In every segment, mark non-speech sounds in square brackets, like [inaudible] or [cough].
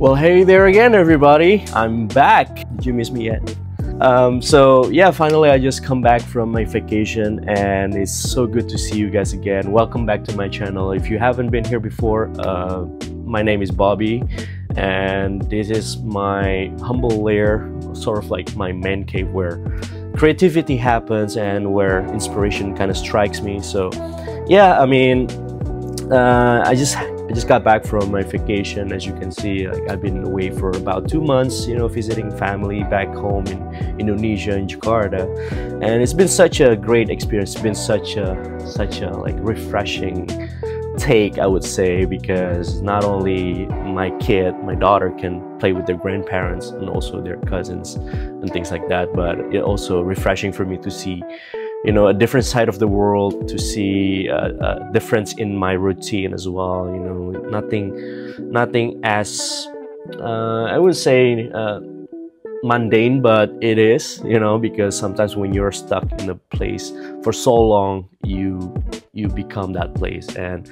Well, hey there again, everybody. I'm back. Did you miss me yet? Um, so yeah, finally I just come back from my vacation and it's so good to see you guys again. Welcome back to my channel. If you haven't been here before, uh, my name is Bobby and this is my humble lair, sort of like my man cave where creativity happens and where inspiration kind of strikes me. So yeah, I mean, uh, I just I just got back from my vacation. As you can see, like I've been away for about two months, you know, visiting family back home in Indonesia, in Jakarta, and it's been such a great experience. It's been such a such a like refreshing take, I would say, because not only my kid, my daughter can play with their grandparents and also their cousins and things like that, but it also refreshing for me to see you know a different side of the world to see a, a difference in my routine as well you know nothing nothing as uh, i would say uh, mundane but it is you know because sometimes when you're stuck in a place for so long you you become that place. And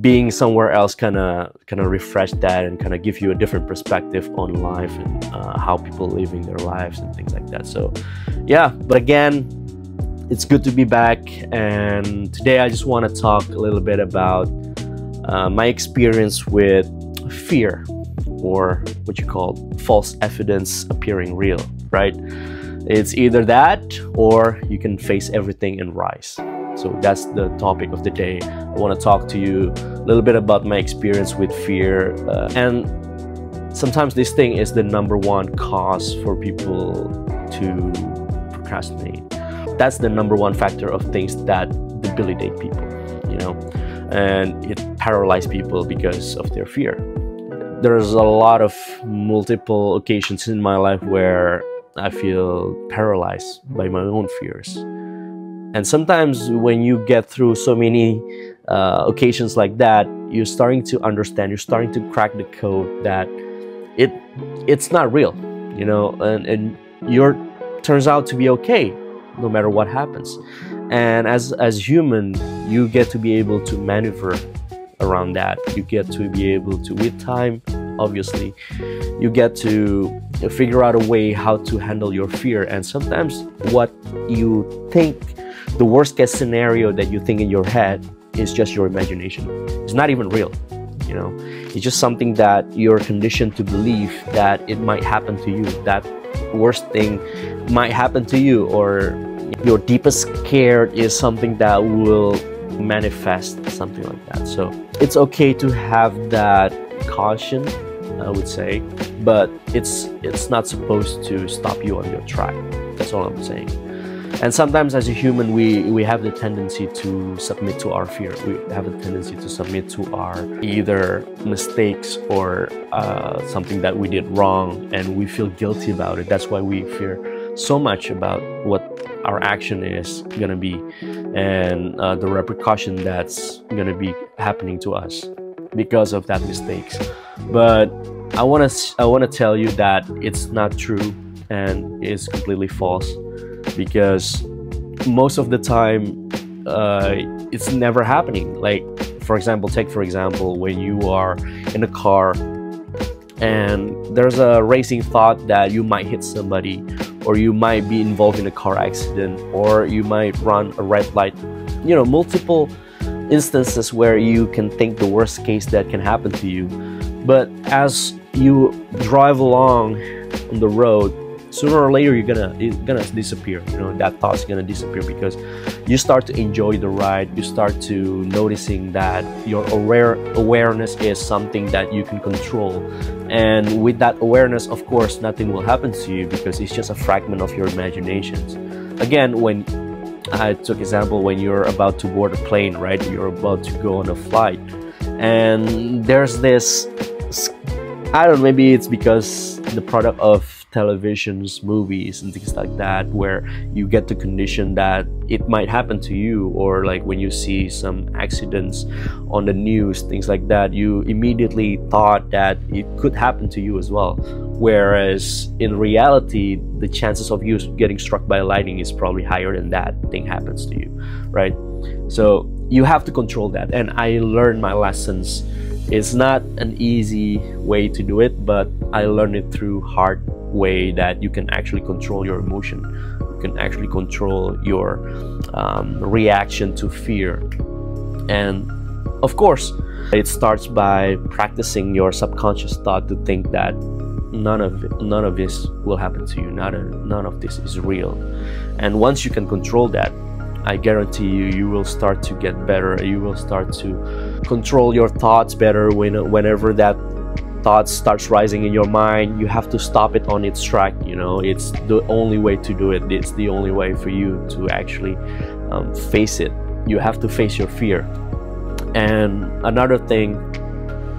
being somewhere else kind of kind of refresh that and kind of give you a different perspective on life and uh, how people living their lives and things like that. So yeah but again it's good to be back and today I just want to talk a little bit about uh, my experience with fear or what you call false evidence appearing real, right? It's either that or you can face everything and rise. So that's the topic of the day. I want to talk to you a little bit about my experience with fear uh, and sometimes this thing is the number one cause for people to procrastinate that's the number one factor of things that debilitate people, you know, and it paralyzes people because of their fear. There's a lot of multiple occasions in my life where I feel paralyzed by my own fears. And sometimes when you get through so many uh, occasions like that, you're starting to understand, you're starting to crack the code that it it's not real, you know, and, and your turns out to be okay no matter what happens. And as as human, you get to be able to maneuver around that. You get to be able to, with time, obviously, you get to figure out a way how to handle your fear. And sometimes what you think, the worst case scenario that you think in your head is just your imagination. It's not even real. You know, it's just something that you're conditioned to believe that it might happen to you. That worst thing might happen to you or your deepest care is something that will manifest something like that. So it's okay to have that caution i would say but it's it's not supposed to stop you on your track that's all i'm saying. And sometimes as a human we we have the tendency to submit to our fear. We have a tendency to submit to our either mistakes or uh, something that we did wrong and we feel guilty about it. That's why we fear so much about what our action is gonna be and uh, the repercussion that's gonna be happening to us because of that mistakes. But i want to i want to tell you that it's not true and it's completely false because most of the time uh, it's never happening. Like for example take for example when you are in a car and there's a racing thought that you might hit somebody or you might be involved in a car accident or you might run a red light. You know multiple instances where you can think the worst case that can happen to you. But as you drive along on the road sooner or later you're gonna it's gonna disappear. You know that thought's gonna disappear because you start to enjoy the ride. You start to noticing that your aware awareness is something that you can control. And with that awareness of course nothing will happen to you because it's just a fragment of your imaginations. Again when I took example when you're about to board a plane right? You're about to go on a flight. And there's this I don't know maybe it's because the product of televisions, movies, and things like that, where you get the condition that it might happen to you, or like when you see some accidents on the news, things like that, you immediately thought that it could happen to you as well. Whereas in reality, the chances of you getting struck by lightning is probably higher than that thing happens to you, right? So you have to control that. And I learned my lessons it's not an easy way to do it but i learned it through hard way that you can actually control your emotion. You can actually control your um, reaction to fear. And of course it starts by practicing your subconscious thought to think that none of it, none of this will happen to you. None of, none of this is real. And once you can control that I guarantee you, you will start to get better. You will start to control your thoughts better when, whenever that thought starts rising in your mind. You have to stop it on its track. You know, it's the only way to do it. It's the only way for you to actually um, face it. You have to face your fear. And another thing,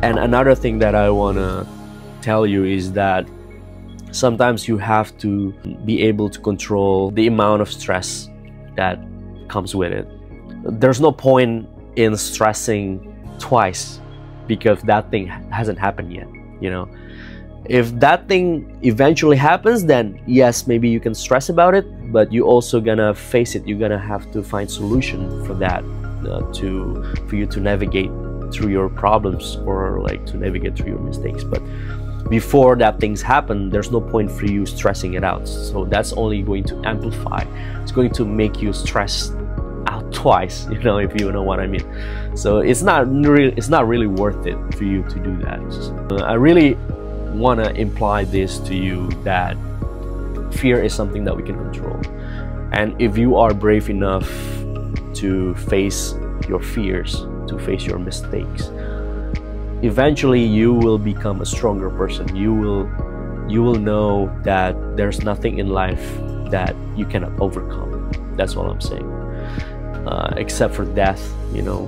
and another thing that I want to tell you is that sometimes you have to be able to control the amount of stress that comes with it. There's no point in stressing twice because that thing hasn't happened yet, you know. If that thing eventually happens, then yes, maybe you can stress about it, but you're also gonna face it. You're gonna have to find solution for that uh, to for you to navigate through your problems or like to navigate through your mistakes. But before that things happen there's no point for you stressing it out so that's only going to amplify it's going to make you stress out twice [laughs] you know if you know what i mean. So it's not really it's not really worth it for you to do that. Uh, i really want to imply this to you that fear is something that we can control. And if you are brave enough to face your fears to face your mistakes eventually you will become a stronger person. You will you will know that there's nothing in life that you cannot overcome. That's all i'm saying uh, except for death you know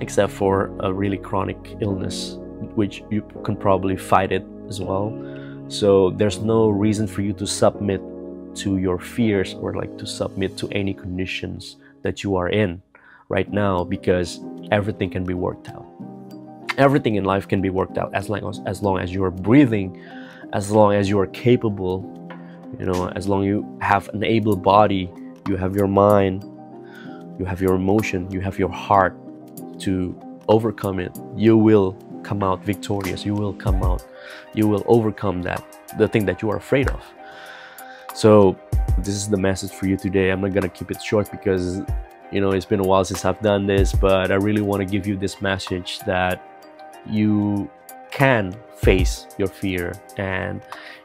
except for a really chronic illness which you can probably fight it as well. So there's no reason for you to submit to your fears or like to submit to any conditions that you are in right now because everything can be worked out. Everything in life can be worked out as long as, as long as you are breathing as long as you are capable you know as long you have an able body you have your mind you have your emotion you have your heart to overcome it. You will come out victorious. You will come out you will overcome that the thing that you are afraid of. So this is the message for you today. I'm not gonna keep it short because you know it's been a while since i've done this but i really want to give you this message that you can face your fear and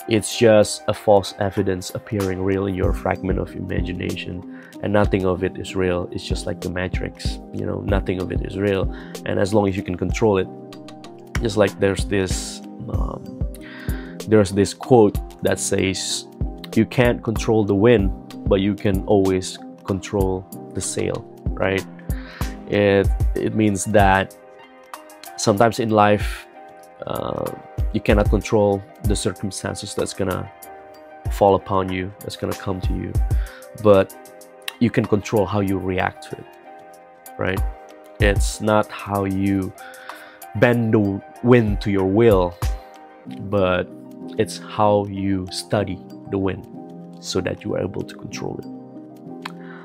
it's just a false evidence appearing real in your fragment of imagination. And nothing of it is real it's just like the matrix you know nothing of it is real. And as long as you can control it just like there's this um, there's this quote that says you can't control the wind but you can always control the sail right? It it means that sometimes in life uh, you cannot control the circumstances that's gonna fall upon you that's gonna come to you but you can control how you react to it right? It's not how you bend the wind to your will but it's how you study the wind so that you are able to control it.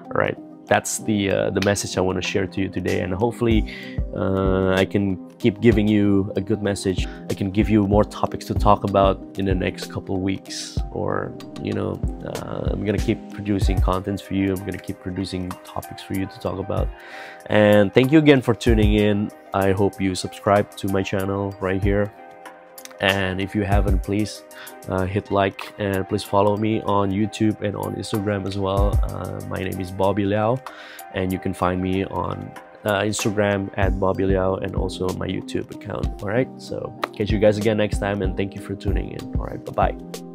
All right that's the uh, the message I want to share to you today and hopefully uh, I can keep giving you a good message. I can give you more topics to talk about in the next couple weeks. Or you know uh, I'm gonna keep producing contents for you. I'm gonna keep producing topics for you to talk about. And thank you again for tuning in. I hope you subscribe to my channel right here. And if you haven't please uh, hit like and please follow me on youtube and on instagram as well. Uh, my name is bobby Liauw and you can find me on uh, instagram at bobby Liauw and also my youtube account. All right so catch you guys again next time and thank you for tuning in. All right bye bye